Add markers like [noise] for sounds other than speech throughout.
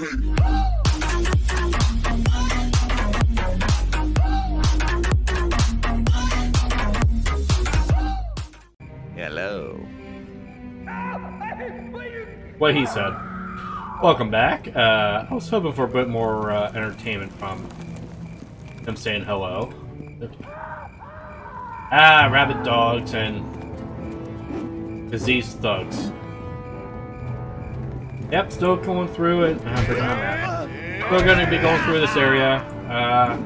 Hello. What he said. Welcome back. Uh, I was hoping for a bit more uh, entertainment from them saying hello. Ah, rabbit dogs and diseased thugs. Yep, still going through it. Still going to be going through this area. Uh,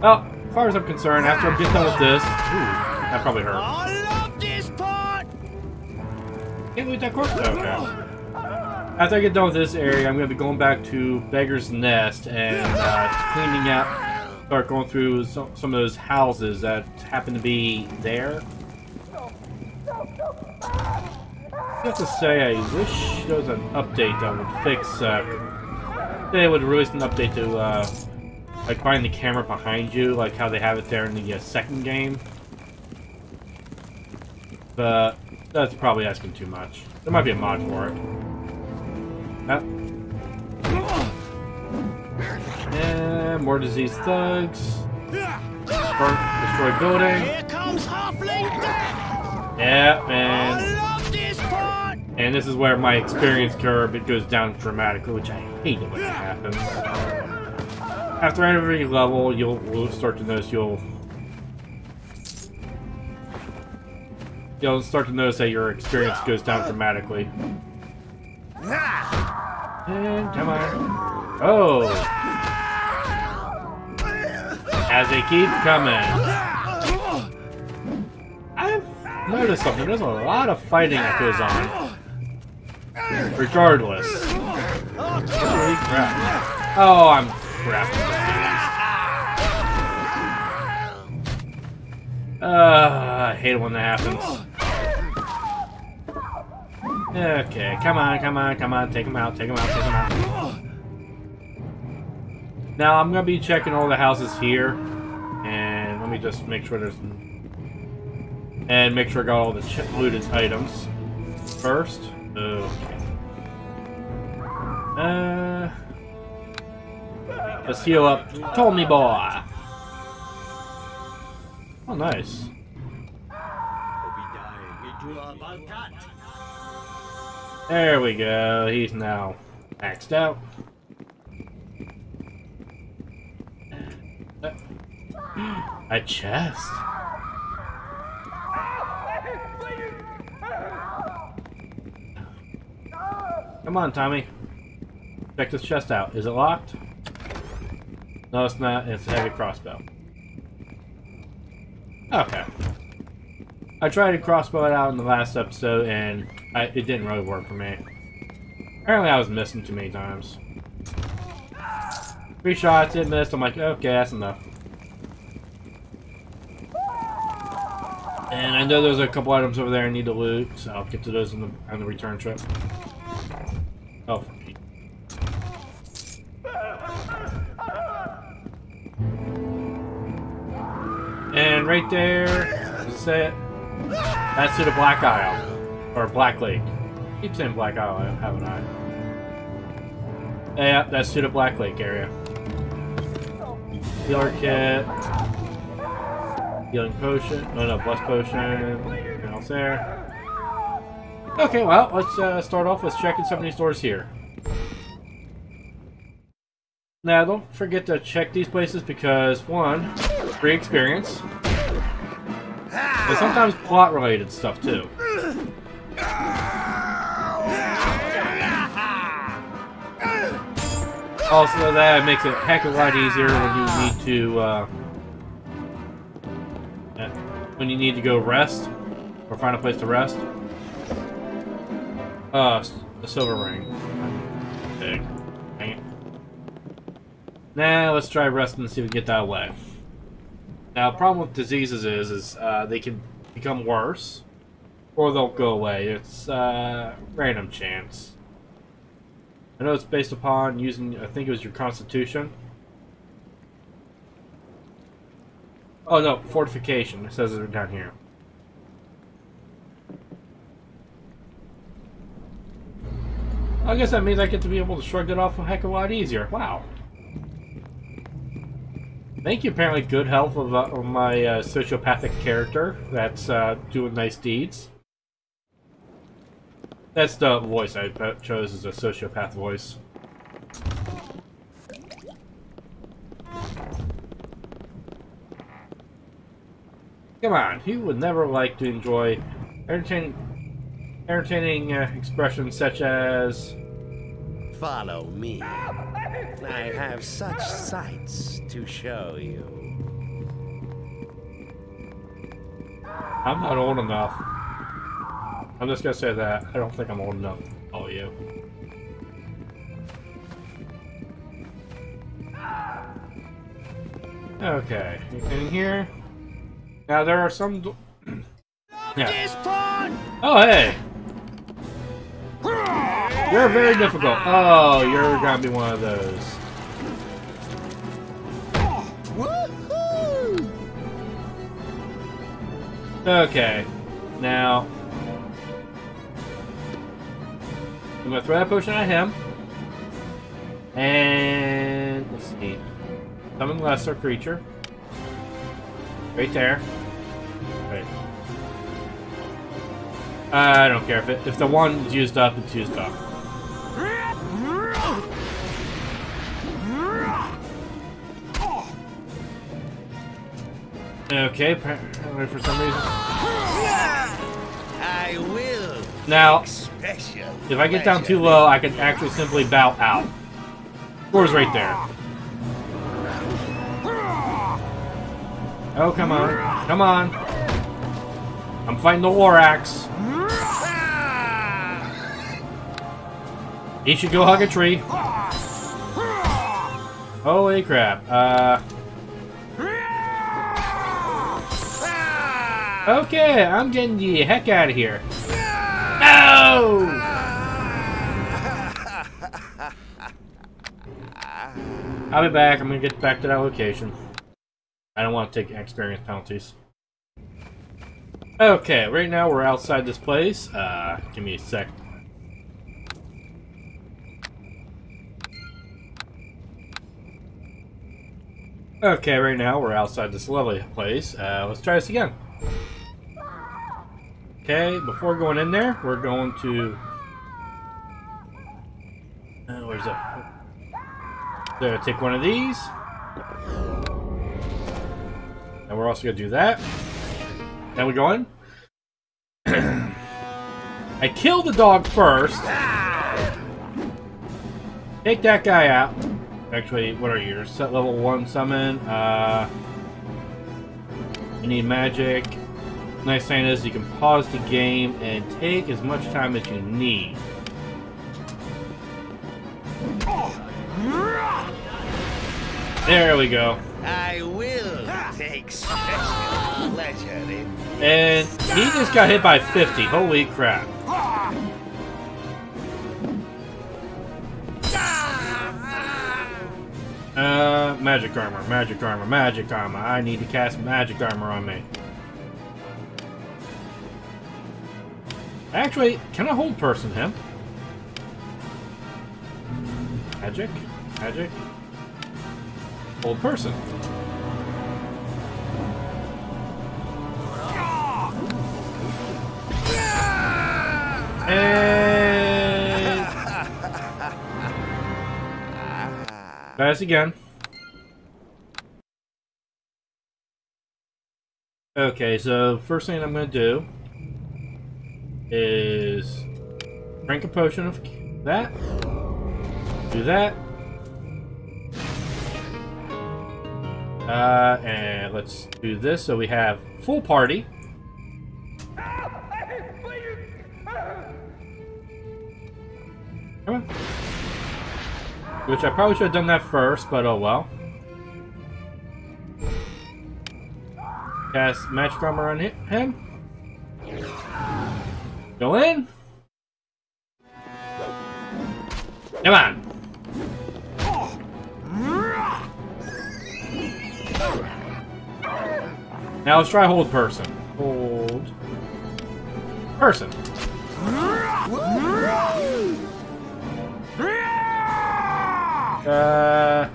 well, as far as I'm concerned, after I'm done with this, ooh, that probably hurt. I love this part. Can't lose that corpse. Okay. After I get done with this area, I'm going to be going back to Beggar's Nest and uh, cleaning up, start going through some, some of those houses that happen to be there. I have to say, I wish there was an update that would fix, uh, they would release an update to, uh, like find the camera behind you, like how they have it there in the uh, second game. But that's probably asking too much. There might be a mod for it. Ah. And more diseased thugs. Burn, destroy building. Here comes Halfling Death. Yeah, I and this is where my experience curve it goes down dramatically, which I hate when it happens. After every level, you'll, you'll start to notice you'll you'll start to notice that your experience goes down dramatically. And come on. Oh! As they keep coming. I've noticed something. There's a lot of fighting that goes on. Regardless. Holy crap. Oh, I'm crap. Uh, I hate it when that happens. Okay, come on, come on, come on, take him out, take him out, take him out. Now I'm gonna be checking all the houses here, and let me just make sure there's, and make sure I got all the looted items first. Okay. Uh, let's heal up. Tomi boy. Oh, nice. There we go. He's now maxed out. [gasps] A chest. Come on, Tomi. Check this chest out. Is it locked? No, it's not. It's a heavy crossbow. Okay. I tried to crossbow it out in the last episode, and I, it didn't really work for me. Apparently I was missing too many times. Three shots, it missed. I'm like, okay, that's enough. And I know there's a couple items over there I need to loot, so I'll get to those on the, on the return trip. Right there, that's it. That's to the Black Isle. Or Black Lake. Keep saying Black Isle, haven't I? Yeah, that's to the Black Lake area. Healer kit. Healing potion. Oh no, bless potion. Anything else there? Okay, well, let's uh, start off with checking some of these doors here. Now, don't forget to check these places because, one, free experience. But sometimes plot-related stuff, too. Also, that makes it a heck of a lot easier when you need to, uh, when you need to go rest, or find a place to rest. Uh, the silver ring. Big. Dang it. Now, let's try resting and see if we get that away. Now, the problem with diseases is, is uh, they can become worse, or they'll go away. It's uh, random chance. I know it's based upon using, I think it was your constitution. Oh no, fortification. It says it down here. I guess that means I get to be able to shrug it off a heck of a lot easier. Wow. Thank you, apparently good health of, uh, of my uh, sociopathic character that's uh, doing nice deeds. That's the voice I chose as a sociopath voice. Come on, who would never like to enjoy entertaining, entertaining uh, expressions such as Follow me. I have such sights to show you. I'm not old enough. I'm just gonna say that. I don't think I'm old enough. Oh, you. Okay, in here. Now there are some. [clears throat] yeah. Oh, hey! You're very difficult. Oh, you're gonna be one of those. Okay. Now. I'm gonna throw that potion at him. And. Let's see. Summon lesser creature. Right there. Right. I don't care if it if the one's used up, it's used up. Okay, apparently for some reason. I will. Now, If I get down too low, I can actually simply bow out. Score's right there. Oh, come on. Come on. I'm fighting the War Axe. He should go hug a tree. Holy crap. Uh, okay, I'm getting the heck out of here. No! I'll be back. I'm gonna get back to that location. I don't want to take experience penalties. Okay, right now we're outside this place. Uh, give me a sec. Okay, right now we're outside this lovely place. Uh, let's try this again. Okay, before going in there, we're going to... Uh, where's that? So take one of these. And we're also going to do that. Then we go in. [clears throat] I kill the dog first. Take that guy out. Actually, what are yours? Set level 1 summon. Uh, you need magic. Nice thing is you can pause the game and take as much time as you need. There we go. I will take special pleasure in And he just got hit by 50. Holy crap. Uh, magic armor, magic armor, magic armor. I need to cast magic armor on me. Actually, can I hold person him? Magic? Magic? Hold person. And... Pass again. Okay, so first thing I'm going to do is drink a potion of that. Do that. Uh, and let's do this so we have full party. Come on. Which I probably should have done that first, but oh well. Cast magic armor on him. Go in. Come on. Now let's try hold person. Hold person. Uh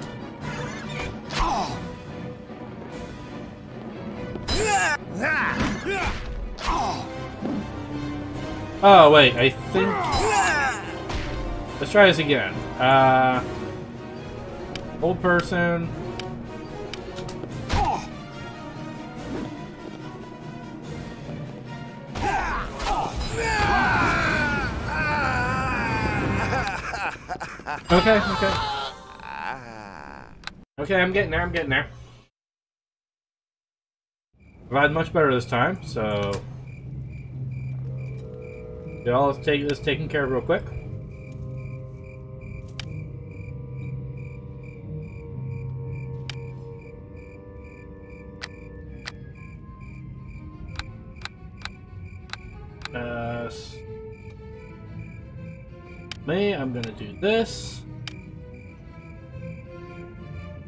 Oh wait, I think. Let's try this again. Uh. Old person. Okay, okay. Okay, I'm getting there, I'm getting there. Provide much better this time, so... Yeah, let's take this taken care of real quick. Uh, me, I'm gonna do this.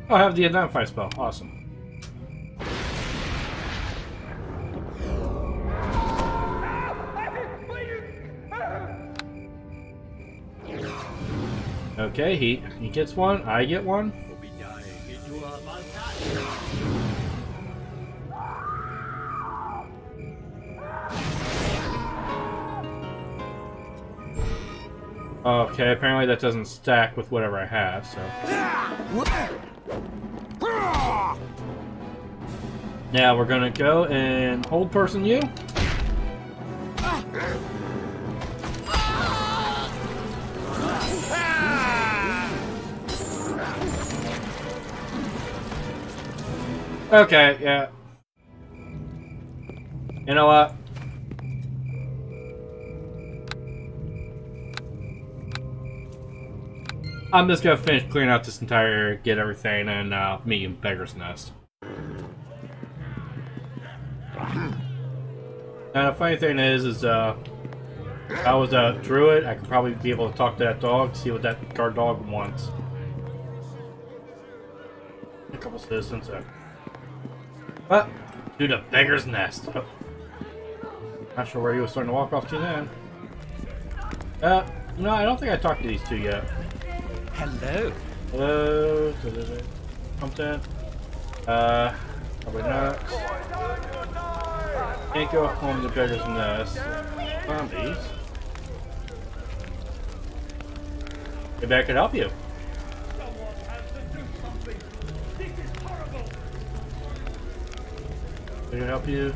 Oh, I have the identify spell. Awesome. Okay, he he gets one. I get one. Okay, apparently that doesn't stack with whatever I have, so. Now we're gonna go and hold person you. Okay, yeah. You know what? I'm just gonna finish clearing out this entire area, get everything, and uh, meet in Beggar's Nest. Now the funny thing is, is uh, if I was a druid, I could probably be able to talk to that dog, see what that guard dog wants. A couple citizens. Uh, but, do the Beggar's Nest. Oh. Not sure where he was starting to walk off to then. Uh, no, I don't think I talked to these two yet. Hello. Hello, something. Uh, probably not. Can't go home to the Beggar's Nest. Zombies. Maybe I could help you. I can help you.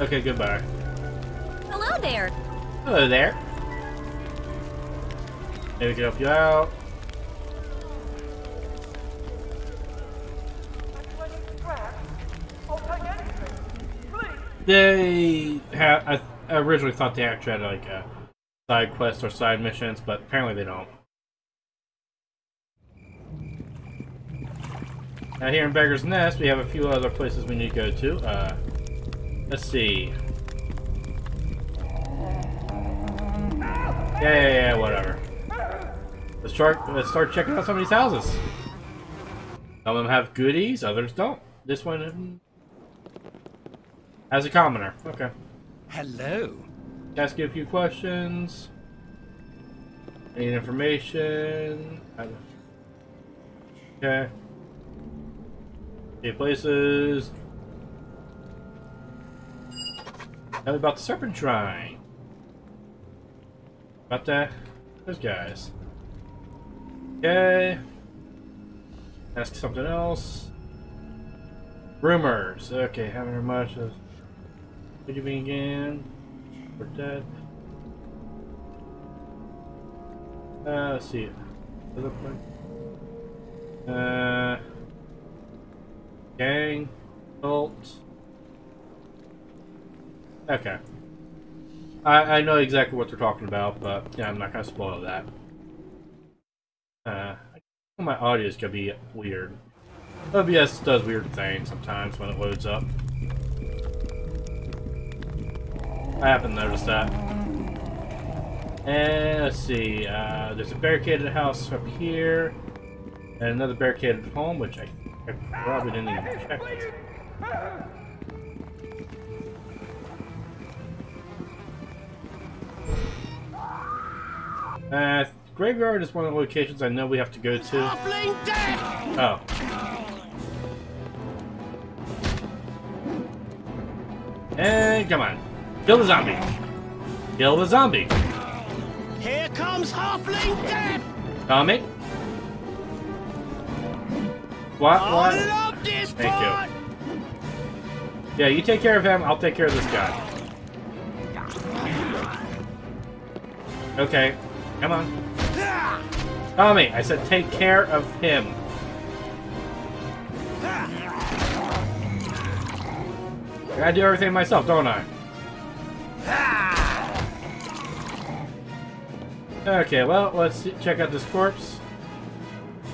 Okay, goodbye. Hello there. Hello there. Maybe we can help you out. They have. I, I originally thought they actually had like a side quest or side missions, but apparently they don't. Now here in Beggar's Nest, we have a few other places we need to go to. Uh, let's see. Yeah, yeah, yeah, whatever. Let's start, let's start checking out some of these houses. Some of them have goodies, others don't. This one has a commoner. Okay. Hello. Ask you a few questions. Need information. Okay. See places. Tell me about the Serpent Shrine. About that. Those guys. Okay. Ask something else. Rumors. Okay, haven't heard much of. Could you again? We're dead. Uh, let's see. Uh. Gang. Cult. Okay. I, I know exactly what they're talking about, but yeah, I'm not gonna spoil that. Uh, my audio is gonna be weird. OBS does weird things sometimes when it loads up. I haven't noticed that. And let's see, uh, there's a barricaded house up here, and another barricaded home, which I, I probably didn't even check. Uh, graveyard is one of the locations I know we have to go to. Oh. And come on. Kill the zombie. Kill the zombie. Here comes Halfling death! Tomi. What? I What? love this Thank you. Yeah, you take care of him. I'll take care of this guy. Okay. Come on. Tomi, I said take care of him. I gotta do everything myself, don't I? Okay, well, let's check out this corpse.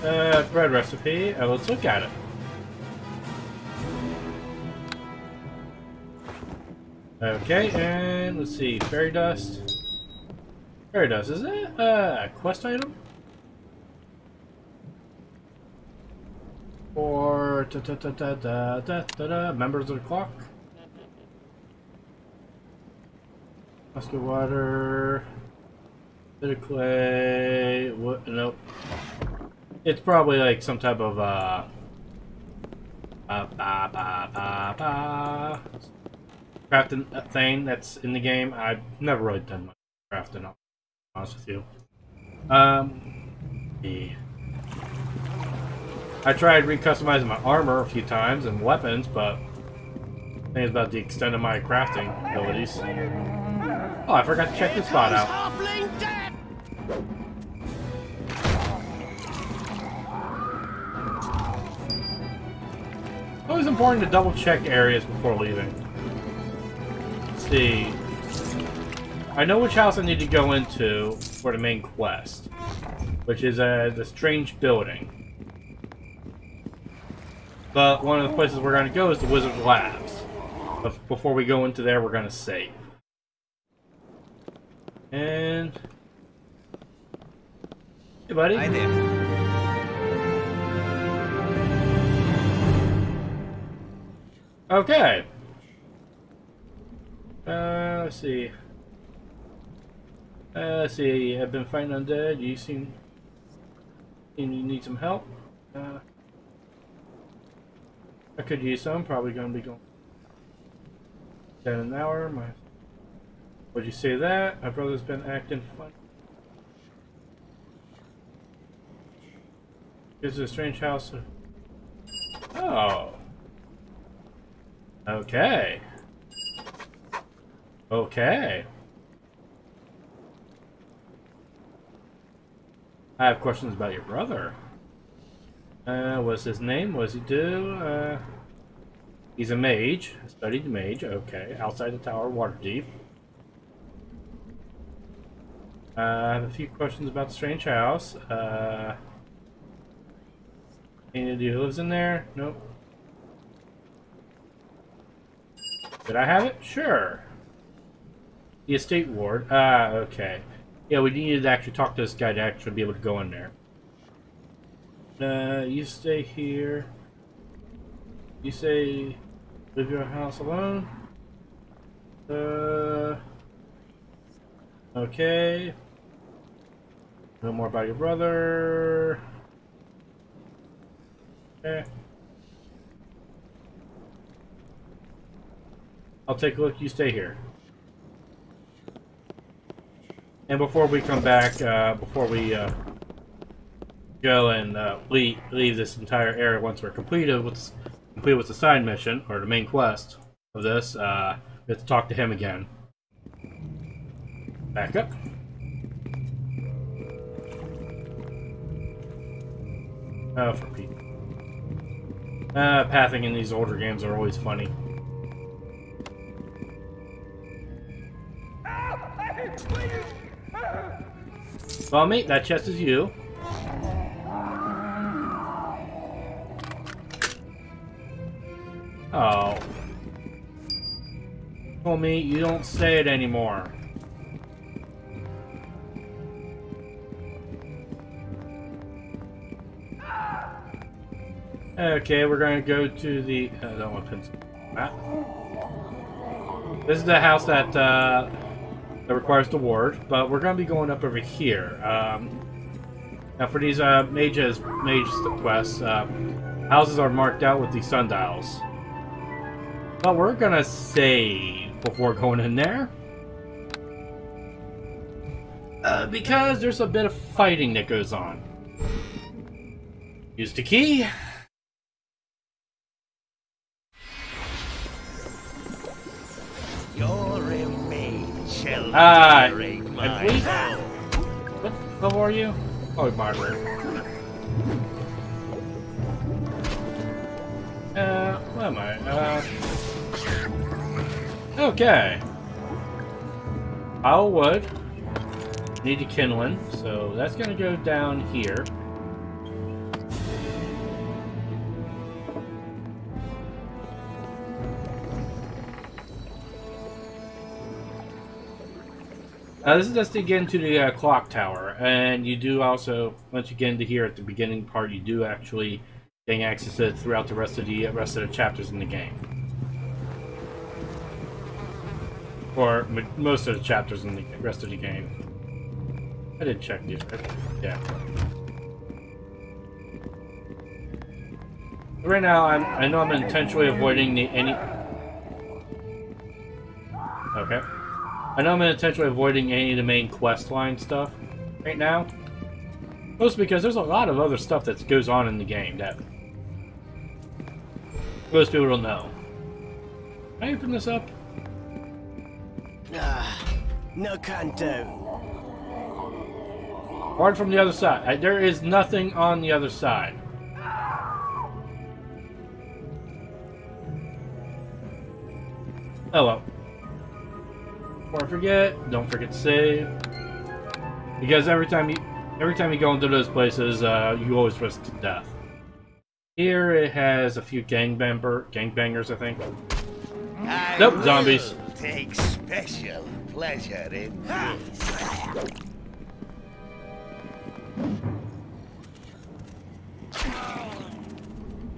Uh, bread recipe. Uh, let's look at it. Okay, and let's see. Fairy dust. Fairy dust, is that a quest item? Or members of the clock? Musket water. Bit of clay. What? Nope. It's probably like some type of uh. Uh, ba, ba, ba, ba, crafting thing that's in the game. I've never really done much crafting, I'll be honest with you. Um, I tried recustomizing my armor a few times and weapons, but the thing is about the extent of my crafting abilities. Oh, I forgot to check this spot out. Always important to double check areas before leaving. Let's see. I know which house I need to go into for the main quest, which is uh, the strange building. But one of the places we're going to go is the Wizard Labs. But before we go into there, we're going to save. And... Hey, buddy. Hi there. Okay. Uh, let's see. Uh, let's see. I've been fighting undead. You seem, seem you need some help. Uh, I could use some. Probably gonna be going down an hour. My, would you say that? My brother's been acting funny. This is a strange house. Oh. Okay. Okay. I have questions about your brother. Uh, what's his name? What does he do? Uh, he's a mage. Studied mage. Okay. Outside the tower, Waterdeep. Uh, I have a few questions about the strange house. Uh, any idea who lives in there? Nope. Did I have it? Sure. The estate ward. Ah, okay. Yeah, we needed to actually talk to this guy to actually be able to go in there. Uh, you stay here. You say leave your house alone. Uh. Okay. No more about your brother. Okay. I'll take a look. You stay here. And before we come back, uh, before we uh, go and uh, leave, leave this entire area once we're completed with complete with the side mission or the main quest of this, uh, to talk to him again. Back up. Oh, for Pete. Uh, pathing in these older games are always funny. Well, mate, that chest is you. Oh. Mate, you don't say it anymore. Okay, we're gonna go to the. I don't want pencil. This is the house that uh, that requires the ward, but we're going to be going up over here. Um, now, for these uh, mages, mage quests, uh, houses are marked out with these sundials. But we're going to save before going in there. Uh, because there's a bit of fighting that goes on. Use the key. Ah, liberate I believe- What level are you? Oh, Margaret. Uh, where am I? Uh, okay. Pile of wood. Need to kindling, so that's gonna go down here. Uh, this is just to get into the uh, clock tower, and you do also, once you get into here at the beginning part, you do actually gain access to it throughout the rest of the uh, rest of the chapters in the game, or most of the chapters in the rest of the game. I did check these, right? Yeah. Right now, I'm I know I'm intentionally avoiding the any. Okay. I know I'm intentionally avoiding any of the main quest line stuff right now. Mostly because there's a lot of other stuff that goes on in the game that most people don't know. Can I open this up? Ah, no can do. Hard from the other side. I, there is nothing on the other side. Oh well. Before I forget, don't forget to save. Because every time you every time you go into those places, uh, you always risk death. Here it has a few gangbamber gangbangers, I think. I Nope, zombies. Take special pleasure in this.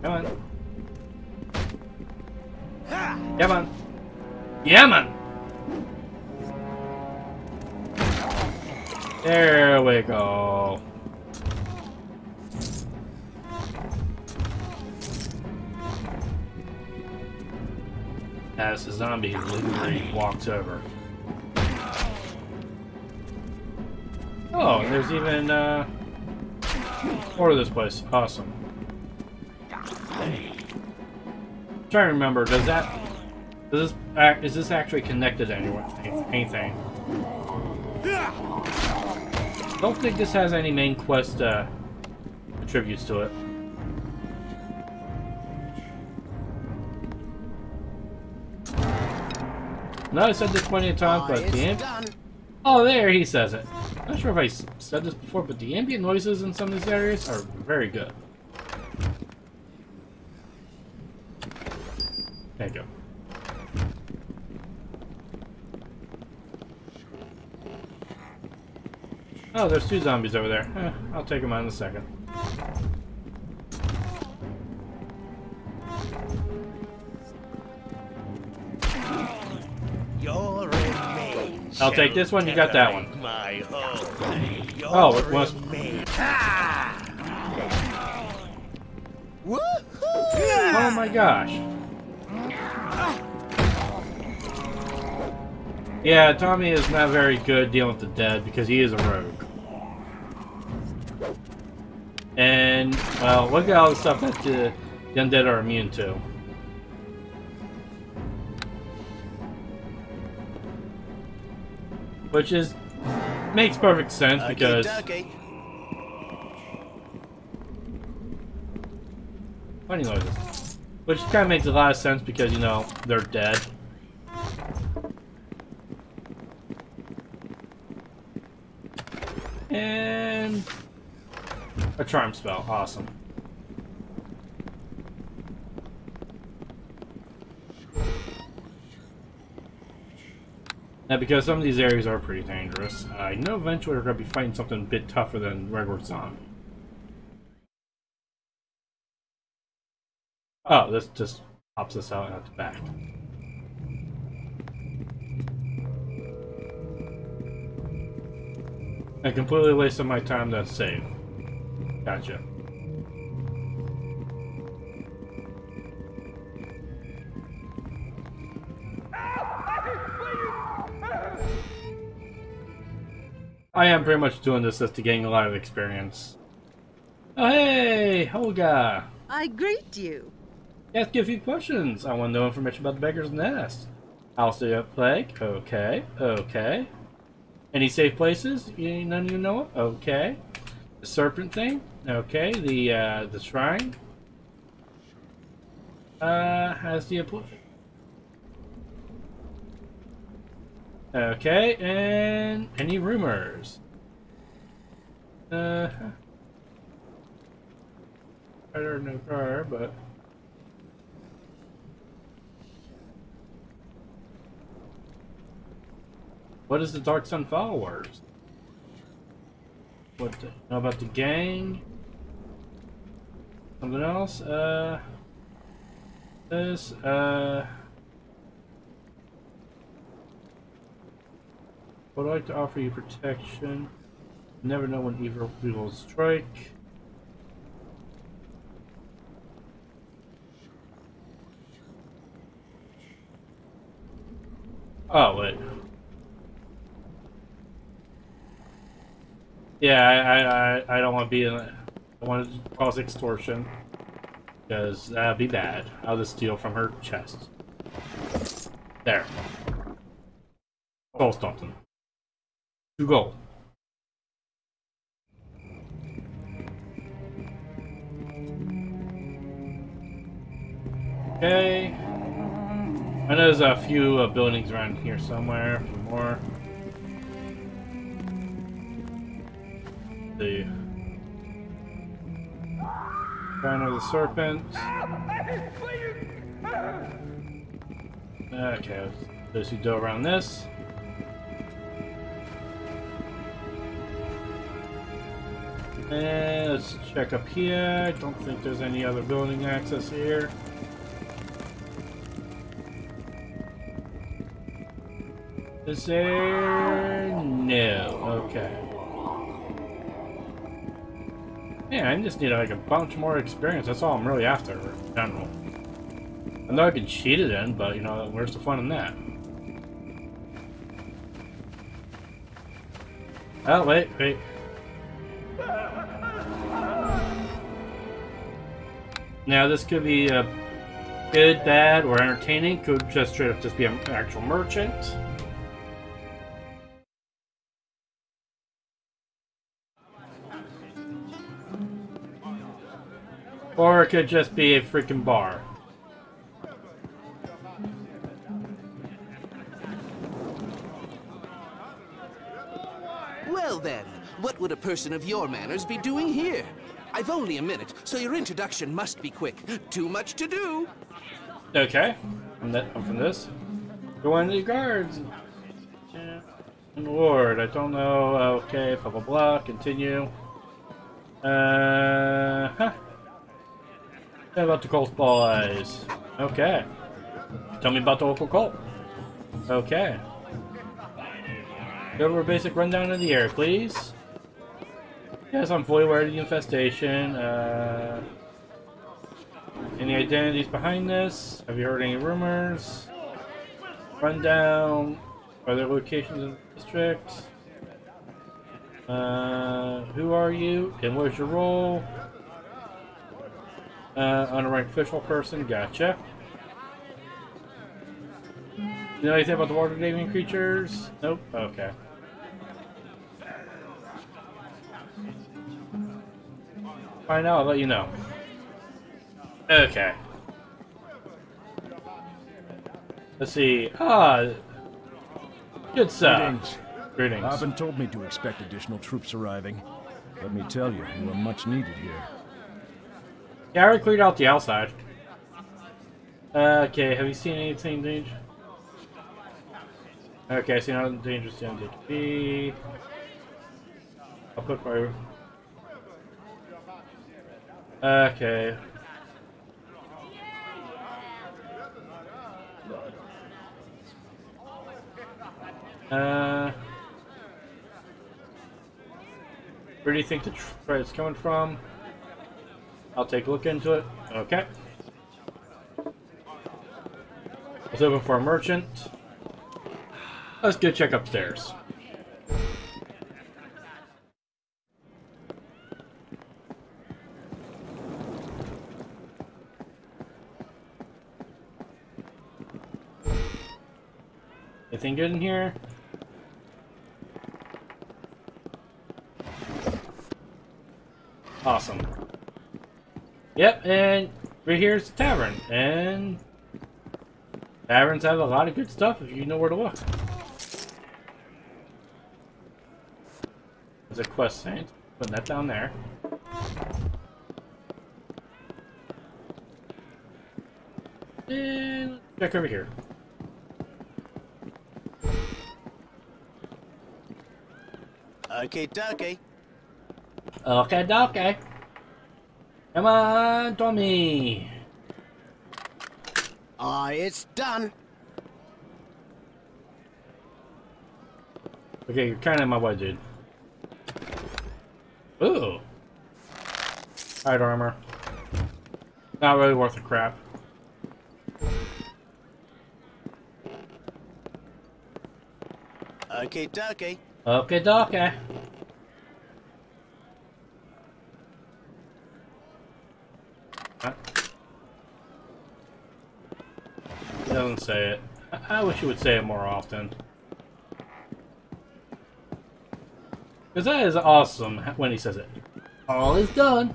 Come on. Come on. Yeah, man. There we go. As the zombie literally walks over. Oh, there's even uh, more of this place. Awesome. trying to remember, does that does this is this actually connected to anything? Don't think this has any main quest uh, attributes to it. No, I said this plenty of times, but the amb Oh, there he says it. I'm not sure if I said this before, but the ambient noises in some of these areas are very good. There you go. Oh, there's two zombies over there. Eh, I'll take them out in a second. Your I'll take this one, you got that one. decorate My home. Your Oh, it was- remains-! Oh my gosh. Yeah, Tomi is not very good dealing with the dead because he is a rogue. Well, look at all the stuff that the, the undead are immune to. Which is makes perfect sense because funny noises. Which kind of makes a lot of sense because you know they're dead. And a charm spell, awesome. Now, because some of these areas are pretty dangerous, I know eventually we're going to be fighting something a bit tougher than regular zombie. Oh, this just pops us out at the back. I completely wasted my time to save. Gotcha. I am pretty much doing this just to gain a lot of experience. Oh hey, Holga! I greet you. Ask you a few questions. I want to know information about the Beggar's Nest. I'll stay up plague. Okay, okay. Any safe places? You, none of you know of? Okay. The serpent thing? Okay. The uh, the shrine? Uh, has the appl- Okay, and any rumors? Uh, I don't know car, but. What is the Dark Sun followers? What the, about the gang? Something else? Uh, this, uh, would like to offer you protection. Never know when evil will strike. Oh, wait. Yeah, I, I, I, don't want to be in it. I want to cause extortion. Because that'd be bad. I'll just steal from her chest. There. Gold something. Two gold. Okay. I know there's a few uh, buildings around here somewhere. More. The Shrine of the Serpent. Okay, those who go around this. And let's check up here. I don't think there's any other building access here. Is there? No. Okay. Yeah, I just need like a bunch more experience. That's all I'm really after in general. I know I can cheat it in, but you know, where's the fun in that? Oh, wait, wait. Now, this could be uh, good, bad, or entertaining. Could just straight up just be an actual merchant. Or it could just be a freaking bar. Well then, what would a person of your manners be doing here? I've only a minute, so your introduction must be quick. Too much to do. Okay. I'm, that, I'm from this. Go into the guards. Lord, I don't know. Okay, blah blah blah. Continue. Uh huh. Tell me about the cult boys. Okay. Tell me about the local cult. Okay. Go over a basic rundown of the area, please. Yes, I'm fully aware of the infestation. Uh, any identities behind this? Have you heard any rumors? Rundown. Are there locations in the district? Uh, who are you? And what is your role? Uh, unranked official person. Gotcha. You know anything about the water gaming creatures? Nope. Okay. Find out, I'll let you know. Okay. Let's see. Ah, good stuff. Greetings. Greetings. Harben told me to expect additional troops arriving. Let me tell you, you are much needed here. Yeah, I already cleared out the outside. Okay, have you seen anything dangerous? Okay, I see nothing dangerous in DHB. I'll put my... Okay. Uh... Where do you think the threat is coming from? I'll take a look into it. Okay. Let's open for a merchant. Let's go check upstairs. Anything good in here? Awesome. Yep, and right here's the tavern, and taverns have a lot of good stuff if you know where to look. There's a quest saint. Putting that down there. And check over here. Okay, dokie. Okay, okay. Come on, Tomi. Aye, it's done. Okay, you're kind of in my way, dude. Ooh. Hide armor. Not really worth a crap. Okay, dokie. Okay, okay. Doesn't say it. I, I wish you would say it more often. Because that is awesome when he says it. All is done.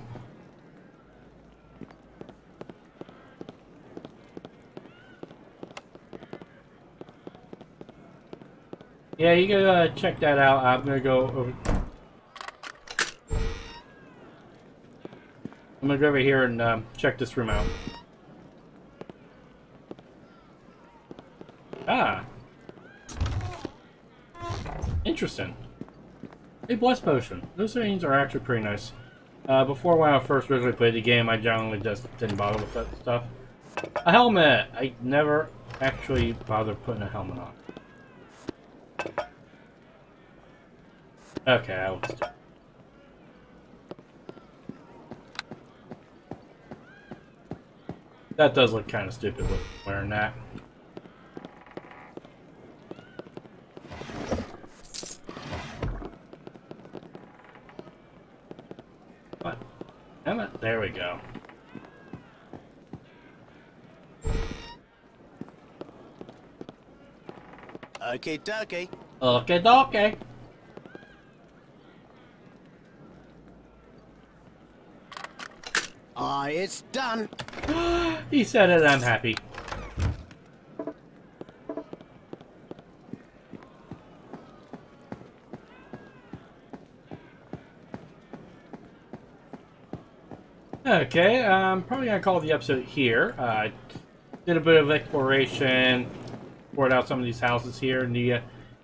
Yeah, you gotta uh, check that out. I'm gonna go over. I'm gonna go over here and um, check this room out. Ah. Interesting. A bless potion. Those things are actually pretty nice. Uh, before when I first originally played the game, I generally just didn't bother with that stuff. A helmet! I never actually bothered putting a helmet on. Okay, I. That does look kind of stupid with wearing that. What? Damn it. There we go. Okay, dokie. Okay, okay. Aye, it's done. [gasps] He said it, I'm happy. Okay, I'm probably gonna call the episode here. Uh, did a bit of exploration, poured out some of these houses here in the uh,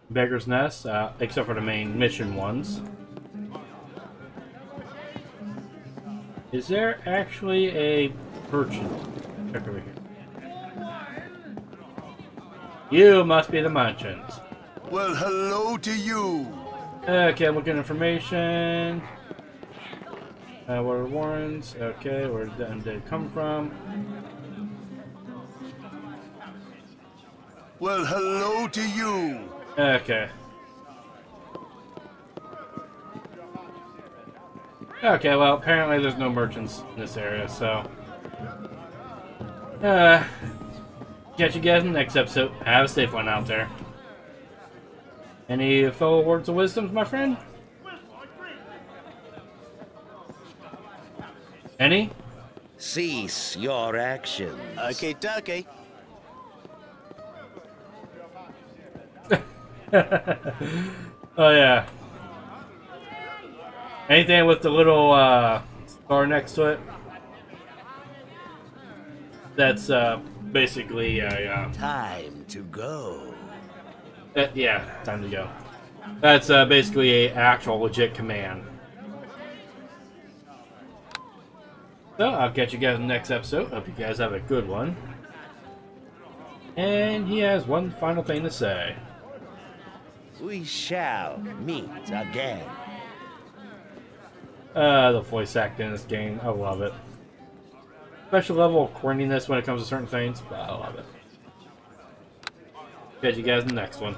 Beggar's Nest, uh, except for the main mission ones. Is there actually a merchant? Check over here. You must be the merchant. Well, hello to you. Okay, I'm looking at information. Uh, what are warrants? Okay, where did the undead come from? Well, hello to you. Okay. Okay, well, apparently there's no merchants in this area, so... Uh, catch you guys in the next episode. Have a safe one out there. Any fellow words of wisdoms, my friend? Any? Cease your actions. Okay, dokie. [laughs] oh yeah. Anything with the little uh, star next to it? That's uh, basically a, uh, Time to go. uh, yeah, time to go. That's uh, basically a actual legit command. So I'll catch you guys in the next episode. Hope you guys have a good one. And he has one final thing to say. We shall meet again. Uh, the voice acting in this game, I love it. Special level of corniness when it comes to certain things, but I love it. Catch you guys in the next one.